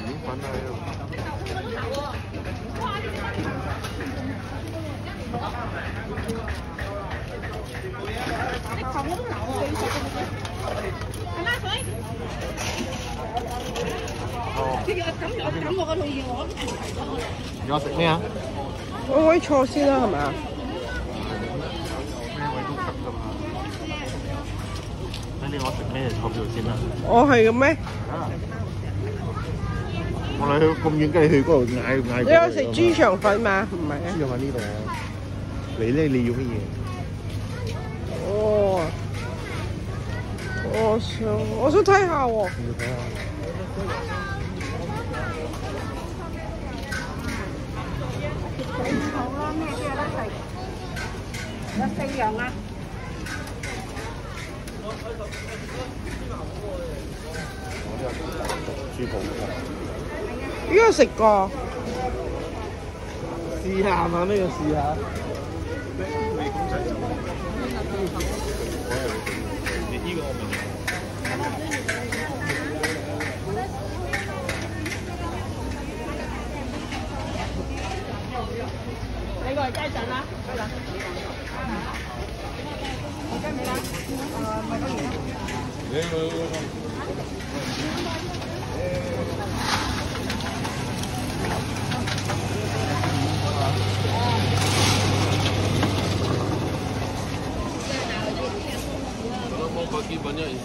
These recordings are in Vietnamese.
鱼粉啊喺度。哦， 而家食咩啊？我可以坐先啦，系咪啊？咩位都得㗎嘛。睇你我食咩坐边度先啦。我系嘅咩？我哋去咁远，梗系去嗰度嗌嗌。你有食猪肠粉嘛？唔系啊。猪肠粉呢度啊。你咧你要乜嘢？哦，我想我想睇下喎。你要睇下。 咩都有得食，有四樣啊。豬肚。呢個食過，試下嘛，咩叫試下？rồi chai không bỏ lỡ những video hấp dẫn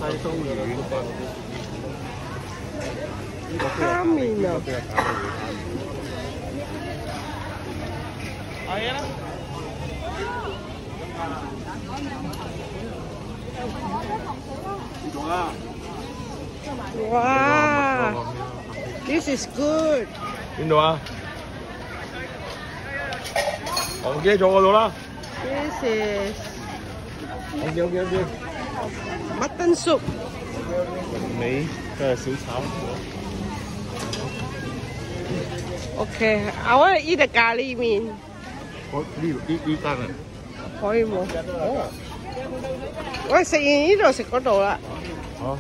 Hãy subscribe cho kênh Ghiền Mì Wow, this is good. Bên đâu à? Ông kia chỗ ở đâu đó? This is. Ông kia, ông kia, ông kia. Mutton soup. Mỹ, cái là xíu xáo. Okay, I want to eat the garlic meat. 面，我呢度呢呢单啊。可以冇？喂，食完呢度食嗰度啦。吓？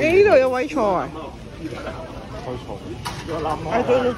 你呢度有位坐啊？开错。系对对。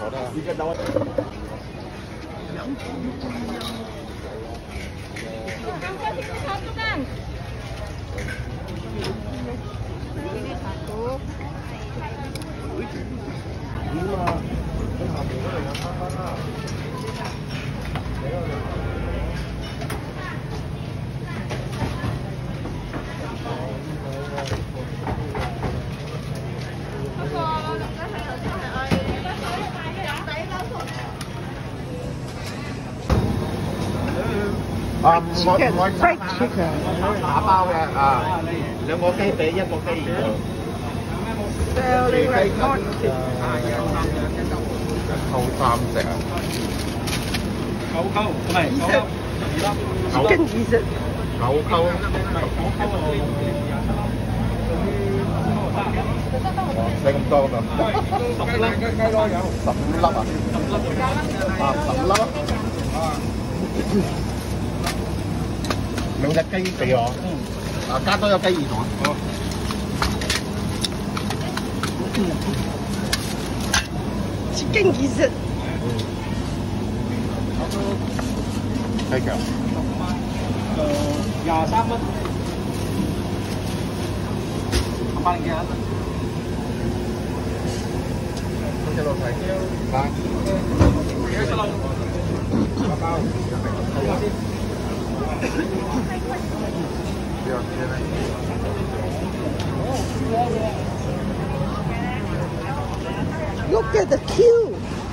啊，唔我 Chicken, 我 fried chicken 打包嘅啊，两个鸡髀一个鸡翼。 Selling like 扣三隻啊！九溝唔係九溝二粒。九溝唔係九溝啊！哇，使咁多㗎？十粒雞咯有，十五粒啊！啊，十五粒啊！兩隻雞俾我。啊，加多咗雞耳同。chicken dessert。鸡脚。诶廿三蚊，冚唪唥几蚊？一路睇。来。几多粒？包包。睇下先。 Look at the queue.